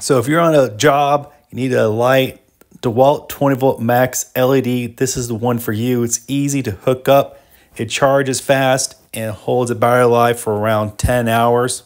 So if you're on a job, you need a light, DeWalt 20 volt max LED, this is the one for you. It's easy to hook up. It charges fast and holds a battery life for around 10 hours.